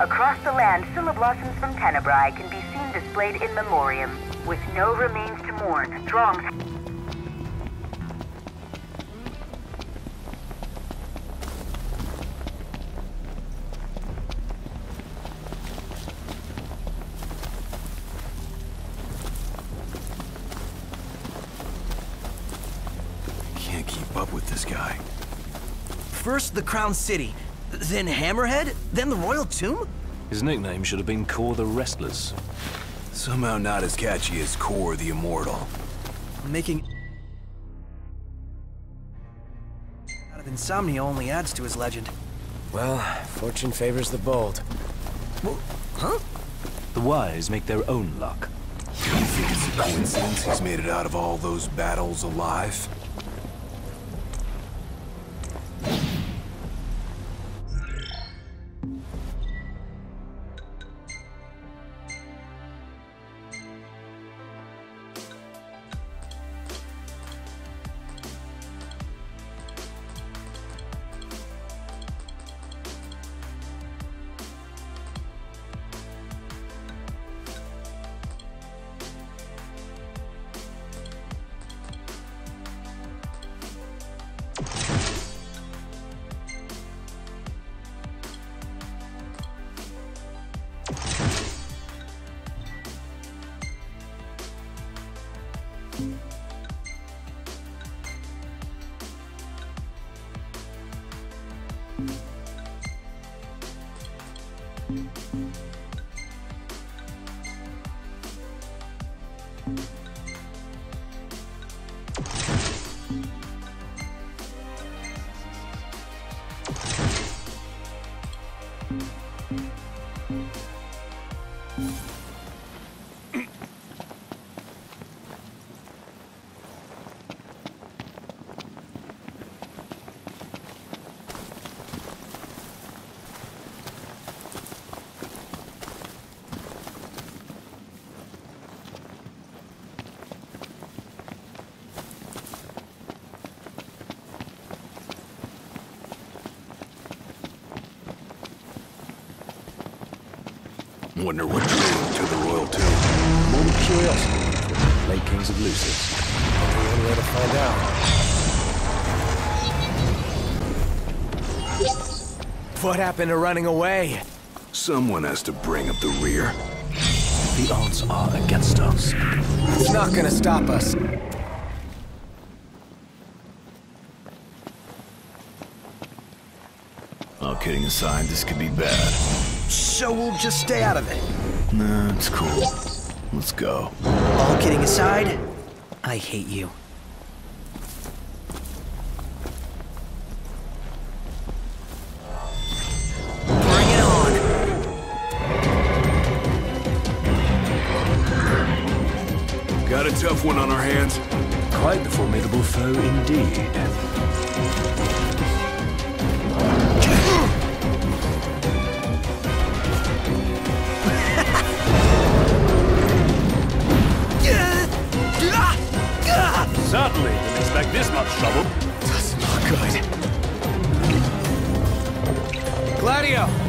Across the land, blossoms from Tenebrae can be seen displayed in memoriam. With no remains to mourn, throngs First the Crown City, then Hammerhead, then the Royal Tomb? His nickname should have been Cor the Restless. Somehow not as catchy as Cor the Immortal. Making... out of insomnia only adds to his legend. Well, fortune favors the bold. Well, huh? The wise make their own luck. Do you think it's a coincidence he's made it out of all those battles alive? Wonder what drew to the Royal Tomb. More curiosity from the late kings of Lucis. Only way to find out. What happened to running away? Someone has to bring up the rear. The odds are against us. It's not gonna stop us. All kidding aside, this could be bad. So we'll just stay out of it. Nah, it's cool. Let's go. All kidding aside, I hate you. Bring it on. Got a tough one on our hands. Quite the formidable foe indeed. Certainly didn't expect this much trouble. Doesn't look good. Gladio!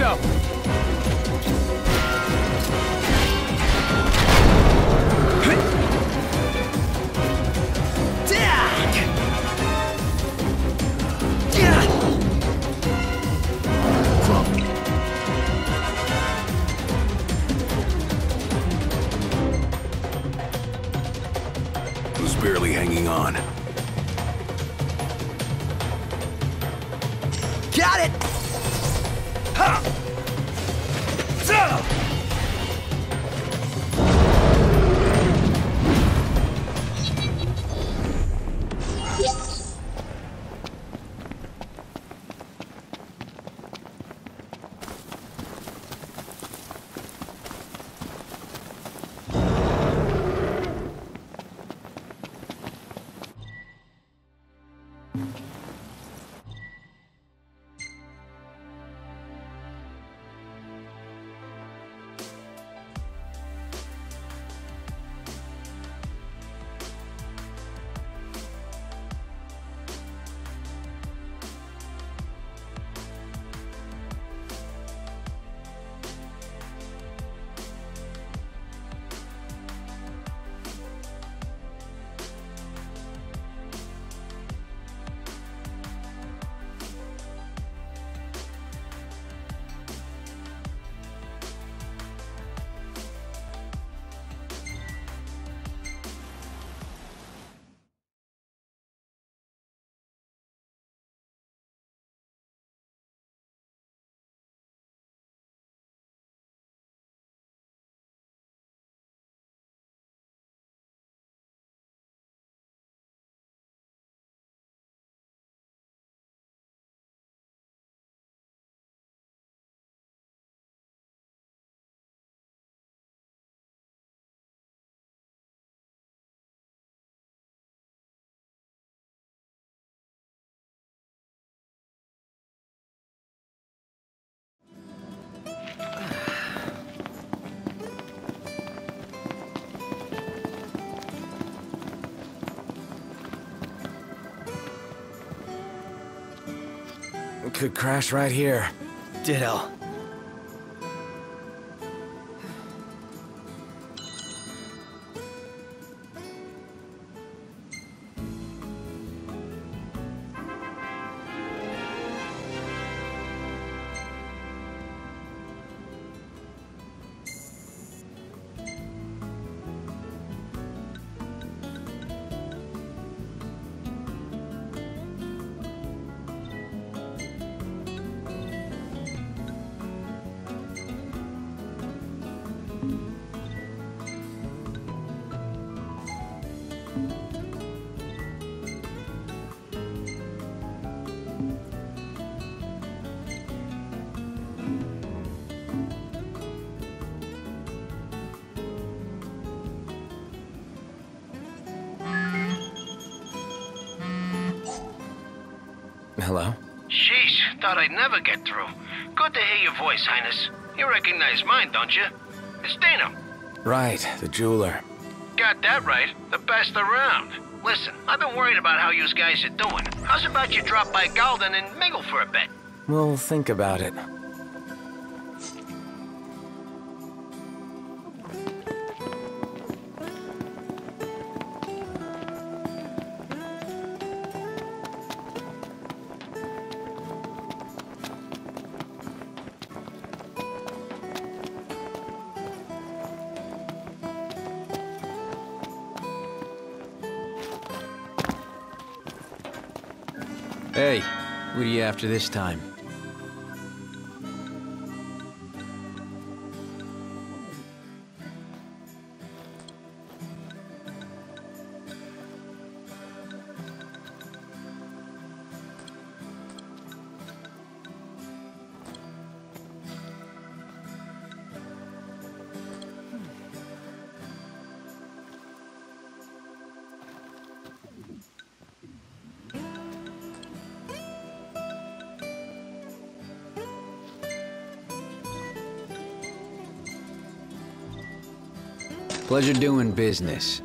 Pronto! Could crash right here. Ditto. Hello? Sheesh, thought I'd never get through. Good to hear your voice, Highness. You recognize mine, don't you? It's Dino. Right, the jeweler. Got that right. The best around. Listen, I've been worried about how you guys are doing. How's about you drop by Galdin and mingle for a bit? We'll think about it. Hey, what are you after this time? Pleasure doing business.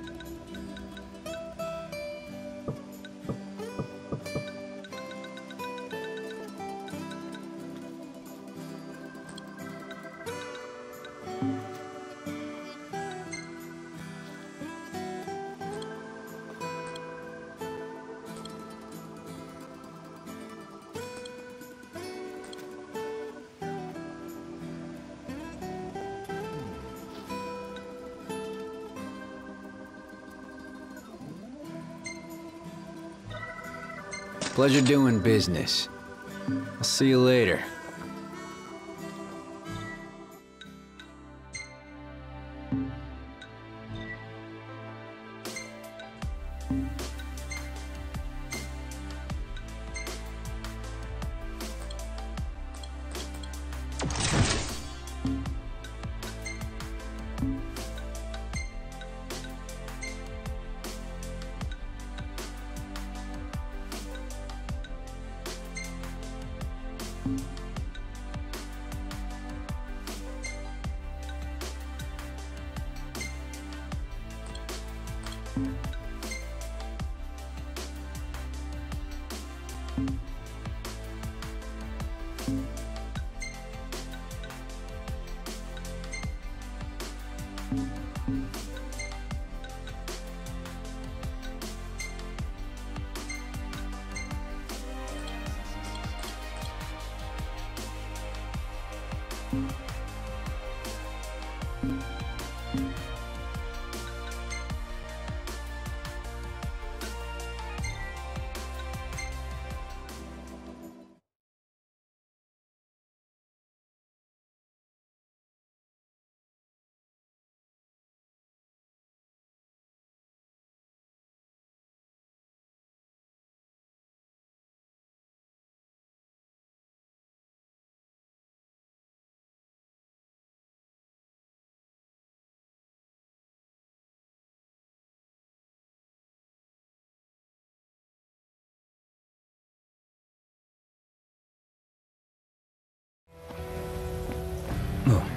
Pleasure doing business. I'll see you later. Oh.